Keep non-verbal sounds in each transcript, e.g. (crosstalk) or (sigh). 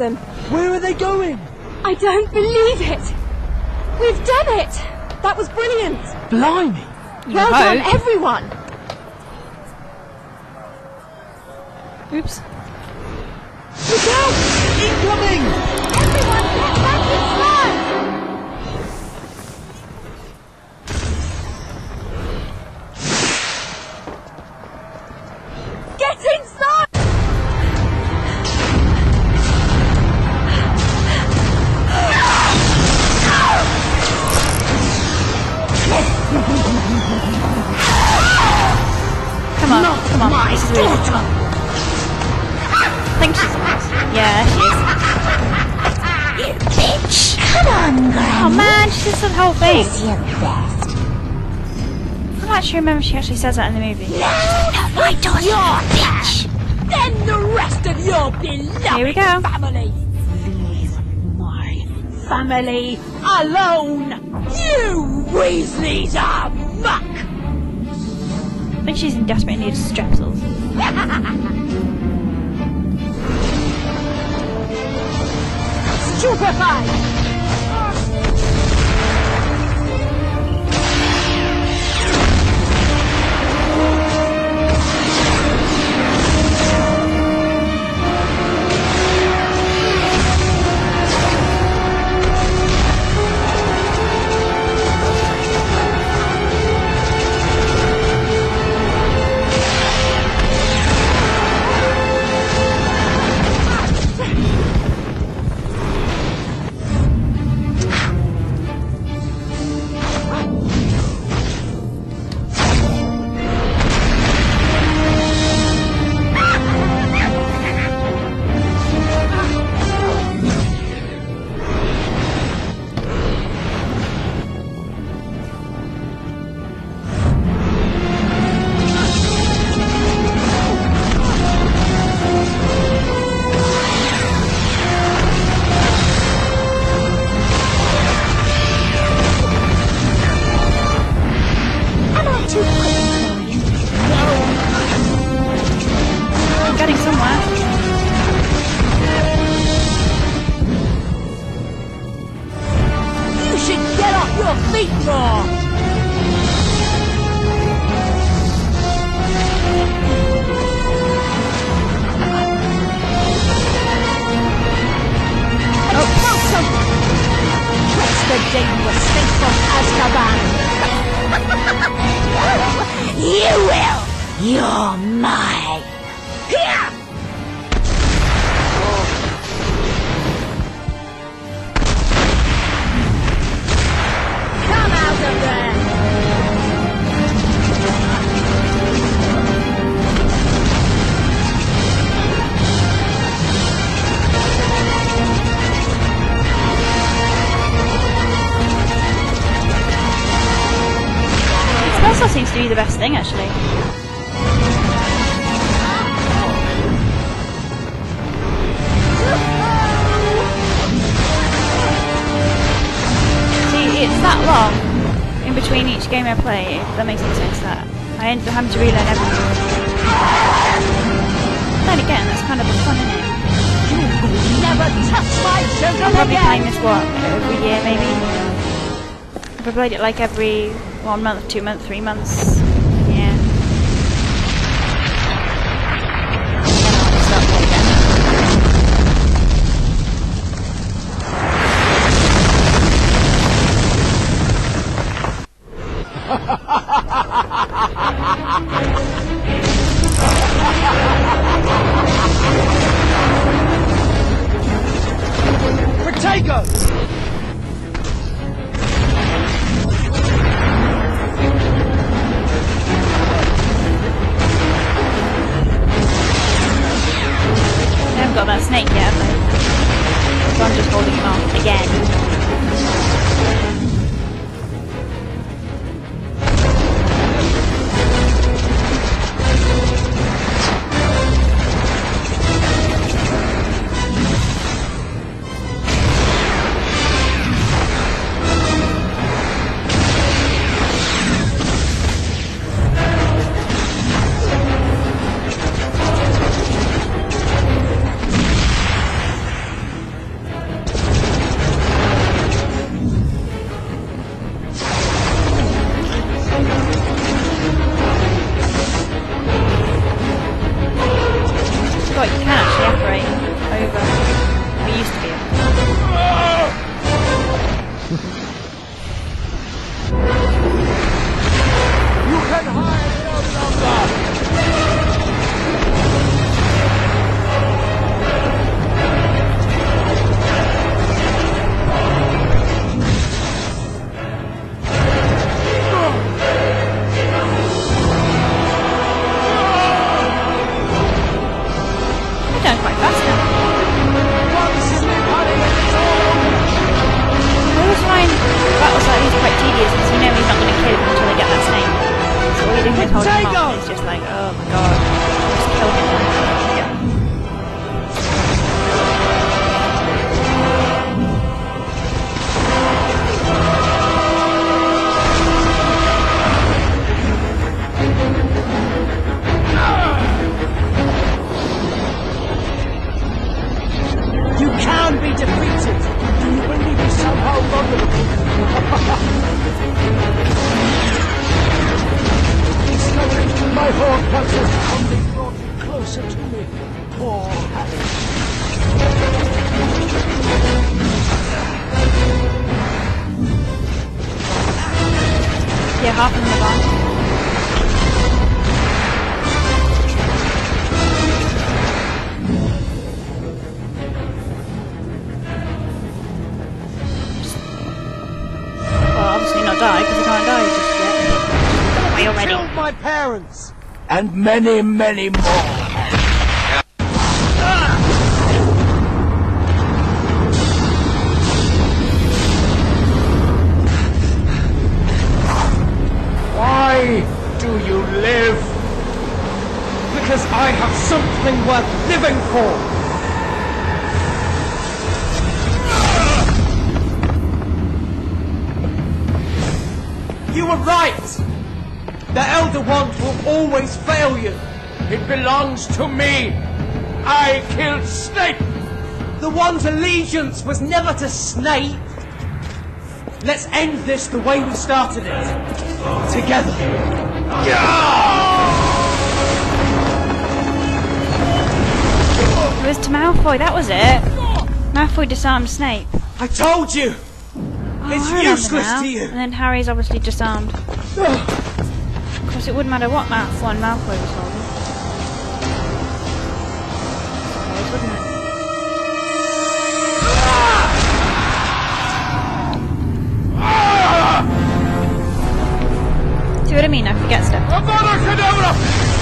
them. Where are they going? I don't believe it. We've done it. That was brilliant. Blimey! Well done, everyone. Oops. Look out! Incoming! Everyone, get back Man, she says that whole thing. It's your best. I don't sure remember if she actually says that in the movie. Not my daughter, you bitch! Then the rest of your beloved Here we go. family. Leave my family alone. You Weasleys are muck. I think she's in desperate need of strepsils. (laughs) Stupefied. You're mine! Here! Come out of there! Spell seems to be the best thing actually. In between each game I play. If that makes any sense. That I end up having to relearn everything. Then again, that's kind of a fun, isn't it? Never touch my children I'm probably playing this what every year maybe. I've played it like every one month, two months, three months, Haven't got that snake yet, but I'm just holding him off again. Punches only brought you closer to me. Poor Harry. Yeah, half in the bar. Well, obviously not die because you can't die just yet. Already. Killed my parents! And many, many more. Why do you live? Because I have something worth living for! You were right! The Elder Wand will always fail you. It belongs to me. I killed Snape. The Wand's allegiance was never to Snape. Let's end this the way we started it. Together. It was to Malfoy, that was it. Malfoy disarmed Snape. I told you. Oh, It's I useless now. to you. And then Harry's obviously disarmed. Of course, it wouldn't matter what Malfoy one Malfoy was holding. I wouldn't it? See what I mean? I forget stuff.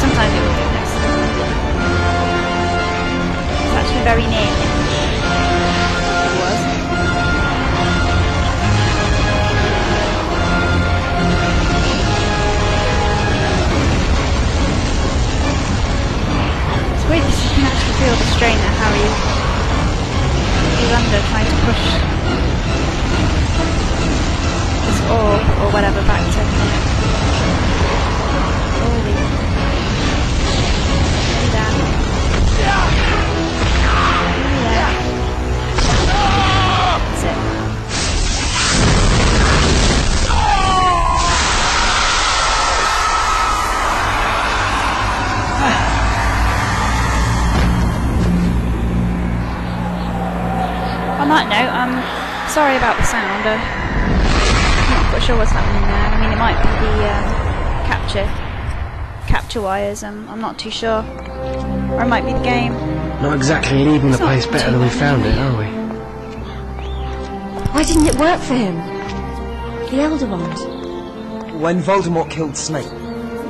Sometimes it will this. It's actually very near It was. It's weird you can actually feel the strain that Harry is um, sorry about the sound. Uh, I'm not quite sure what's happening there. I mean, it might be the um, capture capture wires. Um, I'm not too sure, or it might be the game. Not exactly leaving the It's not place better than we found it, are we? Why didn't it work for him? The Elder Wand. When Voldemort killed Snape,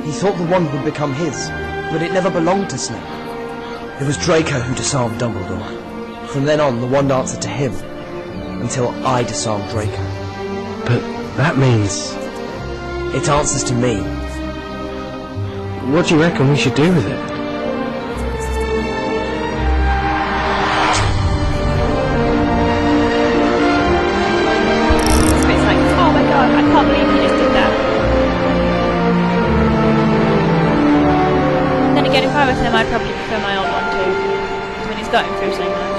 he thought the wand would become his, but it never belonged to Snape. It was Draco who disarmed Dumbledore. From then on, the wand answered to him, until I disarmed Draco. But that means... It answers to me. What do you reckon we should do with it? So it's like, oh my god, I can't believe you just did that. Then again, if I was him, I'd probably prefer my old one too. 'Cause I mean, it's got him through so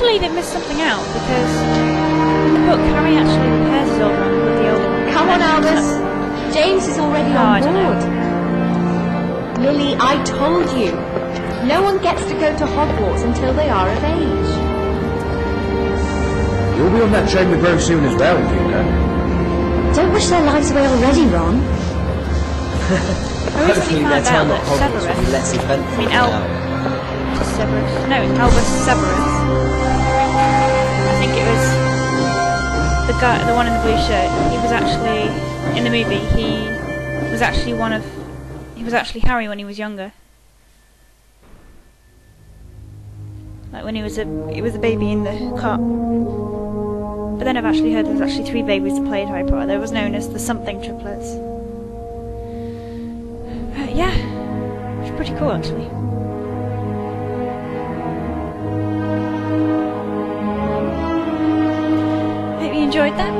much. Actually, they missed something out because in the book, Harry actually repairs his old one with the old one. Come on, Albus. James is already Oh, I on don't know. board. Lily, I told you. No one gets to go to Hogwarts until they are of age. You'll be on that train with Rose soon as well, you know. Don't wish their lives away already, Ron. (laughs) I recently Hopefully their found out time at Hogwarts will be less eventful I mean, than Al- ours. Severus, no, Albus Severus. I think it was the guy, the one in the blue shirt. He was actually in the movie. He was actually one of. He was actually Harry when he was younger. Like when he was a he was a baby in the cot. But then I've actually heard there's actually three babies that played Harry Potter. There was known as the something triplets. Uh, yeah, it's pretty cool actually. Enjoyed that.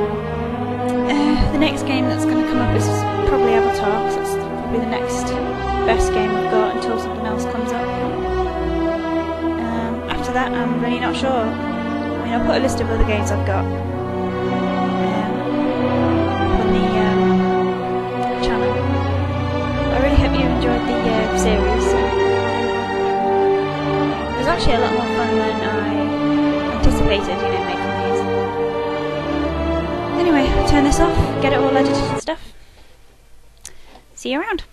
Uh, the next game that's going to come up is probably Avatar, 'cause that's probably the next best game I've got until something else comes up. Um, after that, I'm really not sure. I mean, I'll put a list of other games I've got um, on the um, channel. I really hope you enjoyed the uh, series. It was actually a lot more fun than I anticipated, you know, making. Anyway, turn this off, get it all edited and stuff. See you around.